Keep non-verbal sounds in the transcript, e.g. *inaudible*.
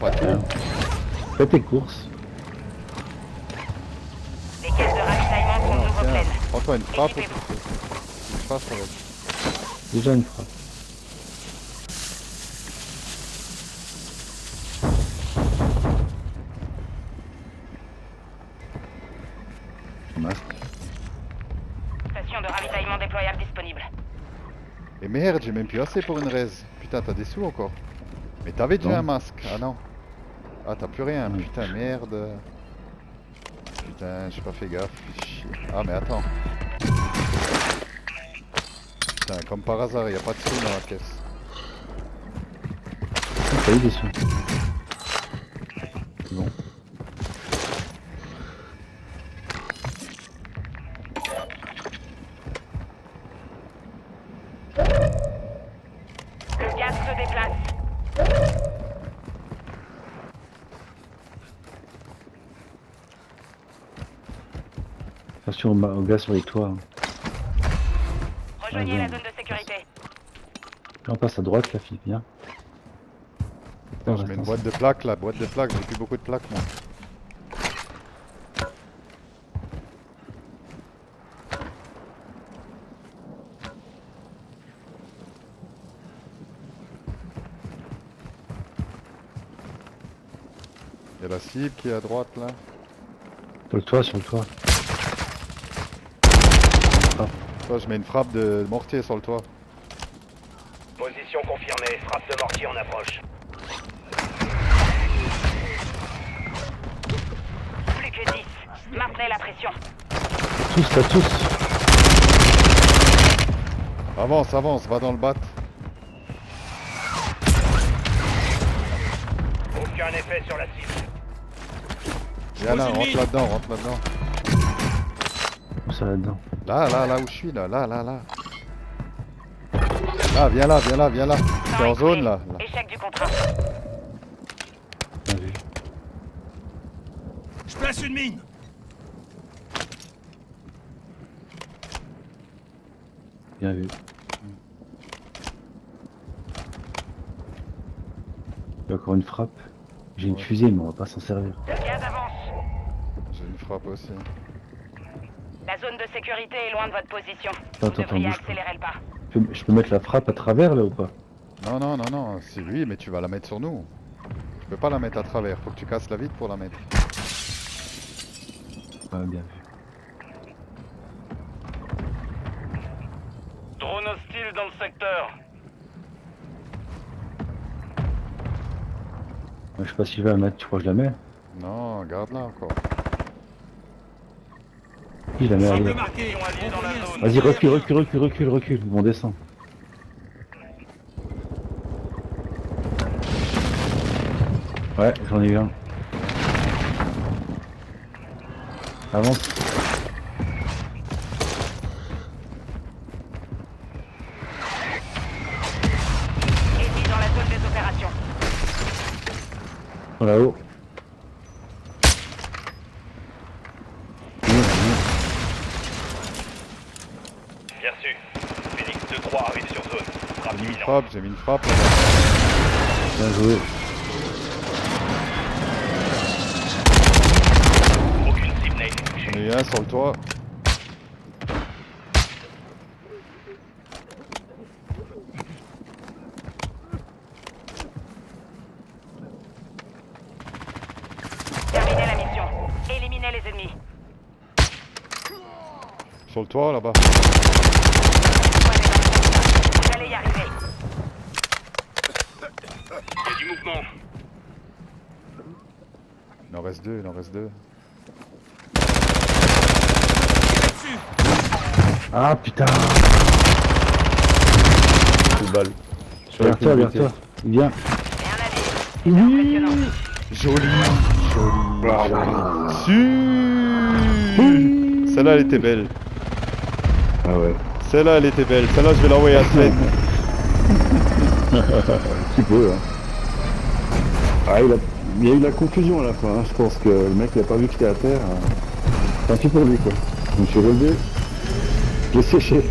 pas tout. Fais tes courses. Les caisses de ravitaillement sont de nouveau pleines. Prends-toi une frappe. Équipez-vous. Une frappe, ça va être- Déjà une frappe. Masque. Station de ravitaillement déployable disponible. Et merde, j'ai même plus assez pour une raise. Putain, t'as des sous encore. Mais t'avais déjà un masque. Ah non. Ah, t'as plus rien. Ouais. Putain, merde. Putain, j'ai pas fait gaffe. Chier. Ah, mais attends. Putain, comme par hasard, y a pas de sous dans la caisse. T'as eu des sous. C'est bon. Le gaz se déplace. Attention au, ma- au gars sur les toits. hein. Rejoignez Ah, la zone de sécurité. Là, on passe à droite, la fille, viens. Attends, je mets une boîte de plaques là, boîte de plaques, j'ai plus beaucoup de plaques moi. Il y a la cible qui est à droite là. Sur le toit, sur le toit. Je mets une frappe de mortier sur le toit. Position confirmée, frappe de mortier en approche. Plus que 10. Maintenez la pression. Tous, là, tous. Avance, avance, va dans le bat. Aucun effet sur la cible. Viens là, rentre là-dedans, rentre là-dedans. Où ça là-dedans Là, là, là où je suis, là, là, là, là. Là, viens là, viens là, viens là. T'es en zone là. là. Échec du contrat. Bien vu. Je place une mine Bien vu. Il y a encore une frappe. J'ai une Ouais. fusée, mais on va pas s'en servir. Le gaz avance. J'ai une frappe aussi. La zone de sécurité est loin de votre position. Attends, Vous attends, accélérer le pas. Je peux, je peux mettre la frappe à travers là ou pas? Non, non, non, non, c'est lui, mais tu vas la mettre sur nous. Tu peux pas la mettre à travers, faut que tu casses la vitre pour la mettre. Ouais, bien vu. Drone hostile dans le secteur. Je sais pas si je vais la mettre, tu crois que je la mets? Non, garde-la encore. Si, je la mets, Cible allez. marquée alliés dans la Envoyez un zone. Vas-y, recule, recule, recule, recule, recule. On descend. Ouais, j'en ai eu un. Avance. Ennemi dans la zone des opérations. Là-haut. Bien reçu. Phoenix 2-3 arrive sur zone. Frappe J'ai mis une frappe, là. Bien joué. J'en ai un sur le toit. Terminez la mission. Éliminez les ennemis. Sur le toit là-bas. Vous allez y arriver. Il y a du mouvement. Il en reste deux, il en reste deux. Ah putain Une balle. Sur Vers toi, vers toi. Viens. Impressionnant. Joli, joli. Su Celle-là elle était belle. Ah ouais. Celle-là elle était belle. Celle-là je vais l'envoyer à Sven. *laughs* Tu peux, hein. Ah, il, y a eu la confusion à la fin. hein. Je pense que le mec il a pas vu que j'étais à terre. hein. Tant pour lui, quoi. Je me suis relevé. J'ai séché.